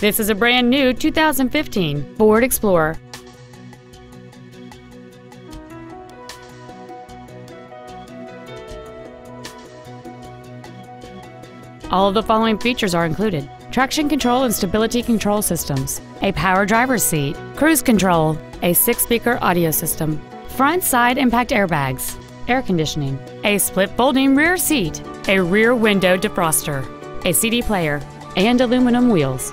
This is a brand new 2015 Ford Explorer. All of the following features are included. Traction control and stability control systems, a power driver's seat, cruise control, a six-speaker audio system, front side impact airbags, air conditioning, a split folding rear seat, a rear window defroster, a CD player, and aluminum wheels.